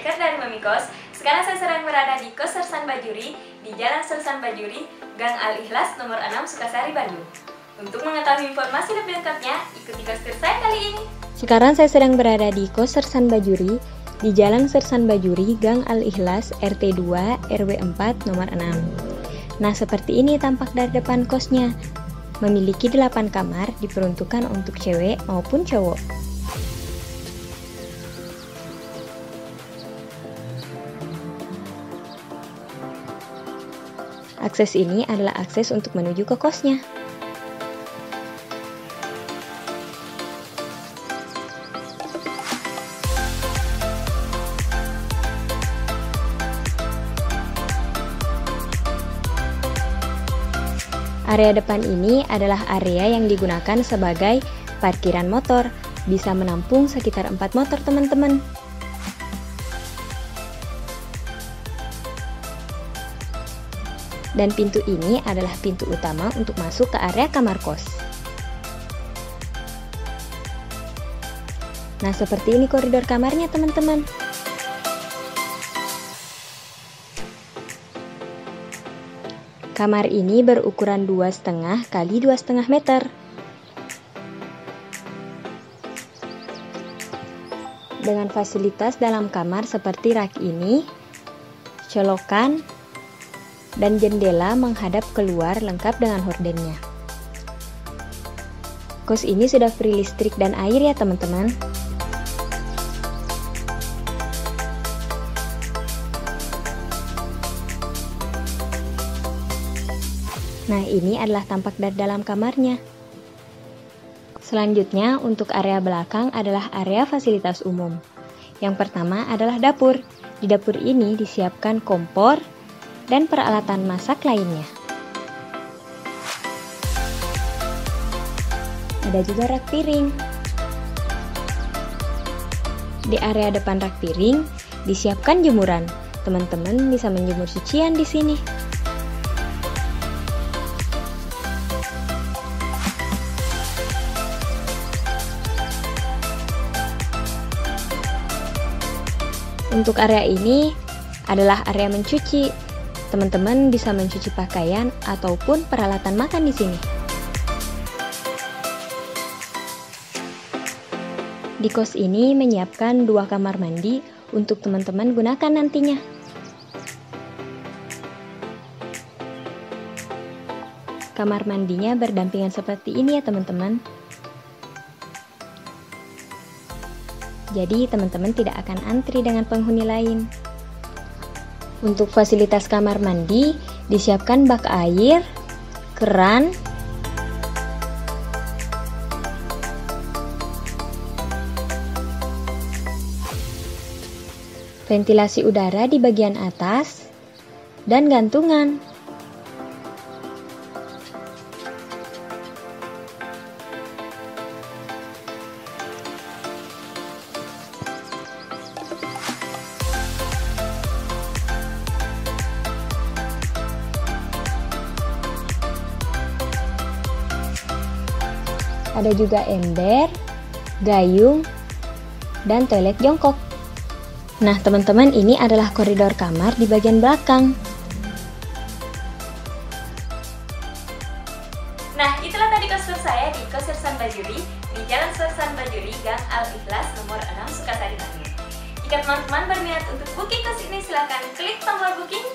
checker dari Memikos. Sekarang saya sedang berada di Kos Sersan Bajuri, di Jalan Sersan Bajuri, Gang Al-Ikhlas nomor 6 Sukasari, Bandung. Untuk mengetahui informasi lebih lengkapnya, ikuti kos saya kali ini. Sekarang saya sedang berada di Kos Sersan Bajuri, di Jalan Sersan Bajuri, Gang Al-Ikhlas, RT 2, RW 4, nomor 6. Nah, seperti ini tampak dari depan kosnya. Memiliki 8 kamar diperuntukkan untuk cewek maupun cowok. Akses ini adalah akses untuk menuju ke kosnya. Area depan ini adalah area yang digunakan sebagai parkiran motor, bisa menampung sekitar 4 motor teman-teman. Dan pintu ini adalah pintu utama untuk masuk ke area kamar kos. Nah, seperti ini koridor kamarnya, teman-teman. Kamar ini berukuran 2,5 kali 2,5 meter. Dengan fasilitas dalam kamar seperti rak ini, colokan, dan jendela menghadap keluar lengkap dengan hordennya. Kos ini sudah free listrik dan air ya teman-teman. Nah ini adalah tampak dari dalam kamarnya. Selanjutnya untuk area belakang adalah area fasilitas umum. Yang pertama adalah dapur. Di dapur ini disiapkan kompor, dan peralatan masak lainnya. Ada juga rak piring. Di area depan rak piring disiapkan jemuran. Teman-teman bisa menjemur cucian di sini. Untuk area ini adalah area mencuci, Teman-teman bisa mencuci pakaian ataupun peralatan makan di sini. Di kos ini menyiapkan dua kamar mandi untuk teman-teman gunakan nantinya. Kamar mandinya berdampingan seperti ini ya teman-teman. Jadi teman-teman tidak akan antri dengan penghuni lain. Untuk fasilitas kamar mandi, disiapkan bak air, keran, ventilasi udara di bagian atas, dan gantungan. Ada juga ember, gayung, dan toilet jongkok. Nah, teman-teman, ini adalah koridor kamar di bagian belakang. Nah, itulah tadi kostur saya di Kos Sersan Bajuri di Jalan Sersan Bajuri, Gang Al-Ikhlas nomor 6 Sukasari, Bandung. Jika teman-teman berminat untuk booking kos ini, silahkan klik tombol booking